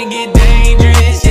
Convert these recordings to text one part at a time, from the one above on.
can get dangerous.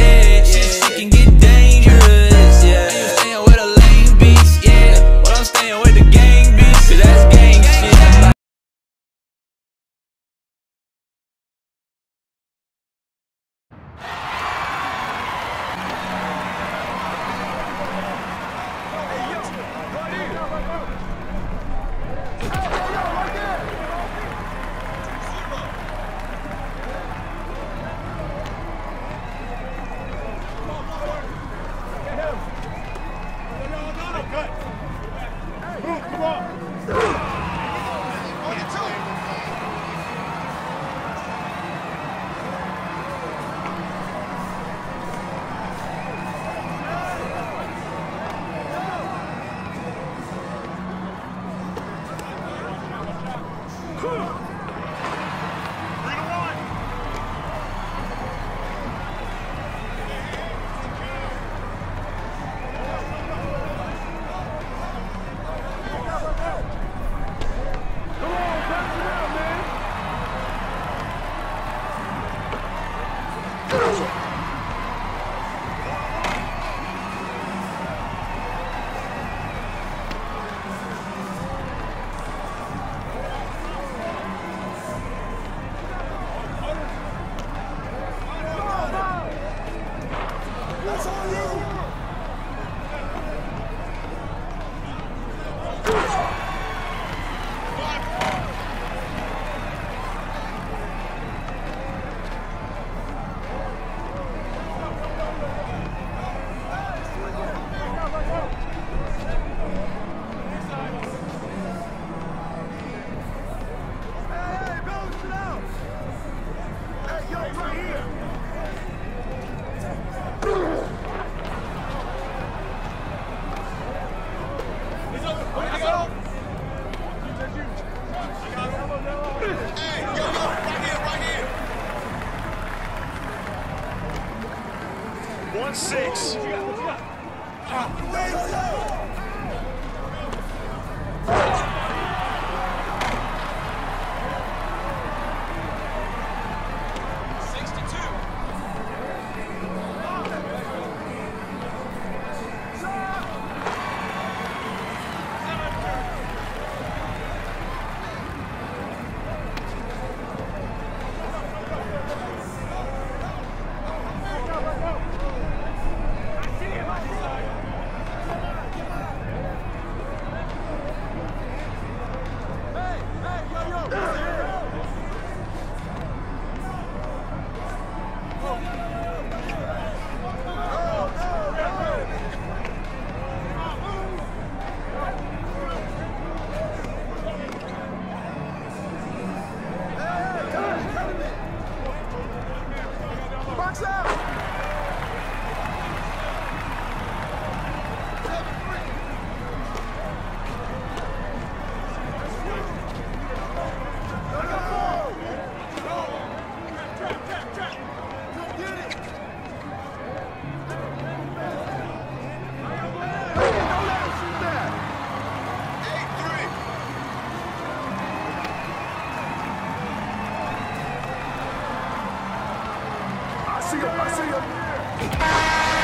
1-6. Box out! see him.